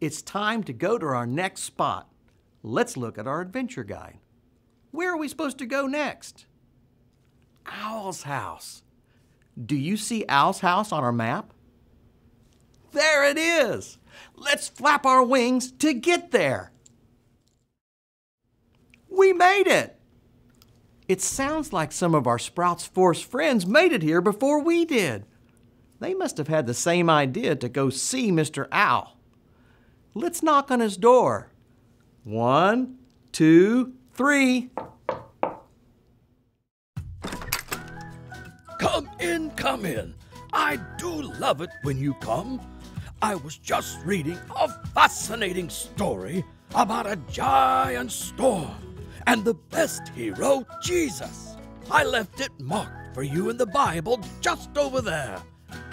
it's time to go to our next spot. Let's look at our adventure guide. Where are we supposed to go next? Owl's house. Do you see Owl's house on our map? There it is! Let's flap our wings to get there. We made it! It sounds like some of our Sprouts Force friends made it here before we did. They must have had the same idea to go see Mr. Owl. Let's knock on his door. One, two, three. Come in, come in. I do love it when you come. I was just reading a fascinating story about a giant storm and the best hero, Jesus. I left it marked for you in the Bible just over there.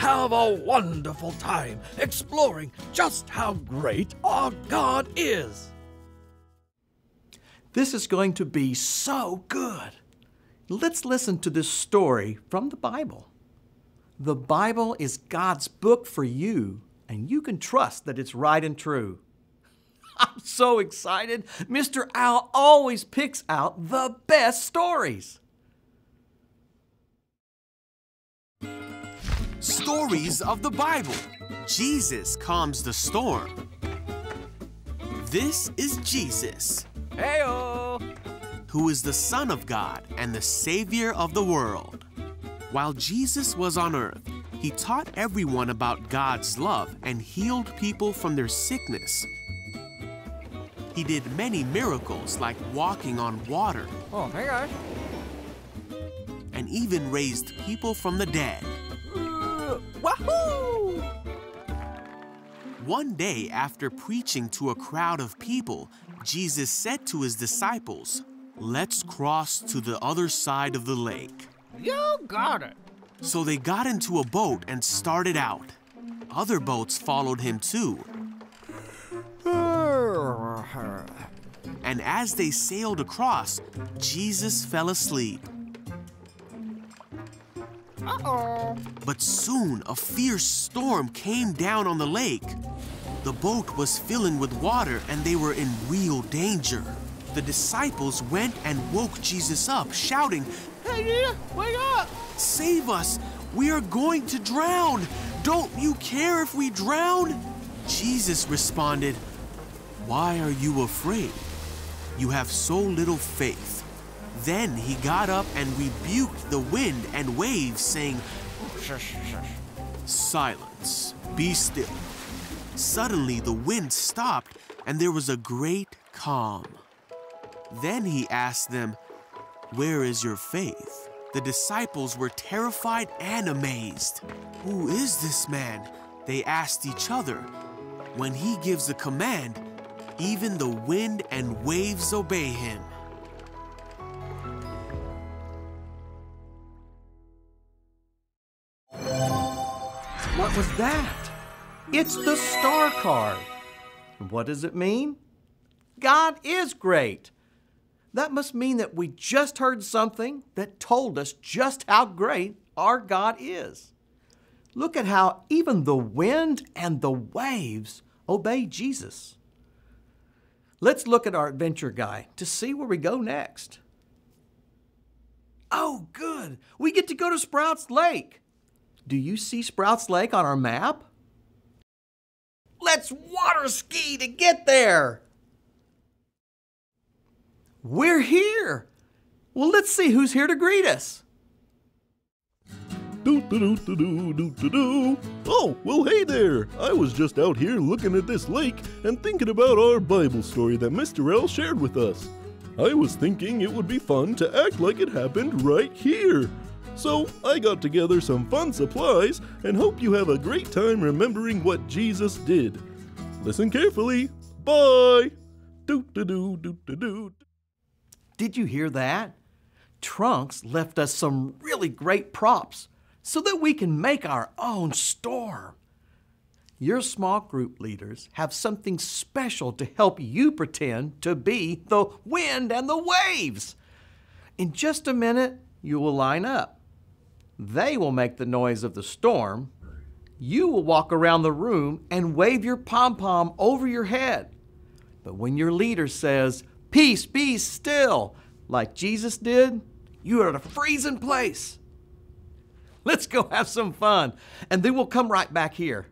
Have a wonderful time exploring just how great our God is. This is going to be so good. Let's listen to this story from the Bible. The Bible is God's book for you, and you can trust that it's right and true. I'm so excited. Mr. Owl always picks out the best stories. Stories of the Bible. Jesus calms the storm. This is Jesus. Heyo! Who is the Son of God and the Savior of the world. While Jesus was on earth, he taught everyone about God's love and healed people from their sickness. He did many miracles like walking on water. Oh, hey guys. And even raised people from the dead. Wahoo! One day, after preaching to a crowd of people, Jesus said to his disciples, Let's cross to the other side of the lake. You got it. So they got into a boat and started out. Other boats followed him too. And as they sailed across, Jesus fell asleep. Uh-oh. But soon a fierce storm came down on the lake. The boat was filling with water and they were in real danger. The disciples went and woke Jesus up, shouting, Hey, wake up! Save us! We are going to drown! Don't you care if we drown? Jesus responded, Why are you afraid? You have so little faith. Then he got up and rebuked the wind and waves, saying. Silence, be still. Suddenly the wind stopped and there was a great calm. Then he asked them, Where is your faith? The disciples were terrified and amazed. Who is this man? They asked each other. When he gives a command, even the wind and waves obey him. Was that? It's the star card. What does it mean? God is great. That must mean that we just heard something that told us just how great our God is. Look at how even the wind and the waves obey Jesus. Let's look at our adventure guide to see where we go next. Oh, good. We get to go to Sprouts Lake. Do you see Sprouts Lake on our map? Let's water ski to get there. We're here. Well, let's see who's here to greet us. Do do do do do do do. Oh, well, hey there! I was just out here looking at this lake and thinking about our Bible story that Mr. Owl shared with us. I was thinking it would be fun to act like it happened right here. So I got together some fun supplies and hope you have a great time remembering what Jesus did. Listen carefully. Bye. Do do do do do do. Did you hear that? Trunks left us some really great props so that we can make our own storm. Your small group leaders have something special to help you pretend to be the wind and the waves. In just a minute, you will line up. They will make the noise of the storm. you will walk around the room and wave your pom pom over your head. But when your leader says, Peace, be still, like Jesus did, you are at a freezing place. Let's go have some fun, and then we'll come right back here.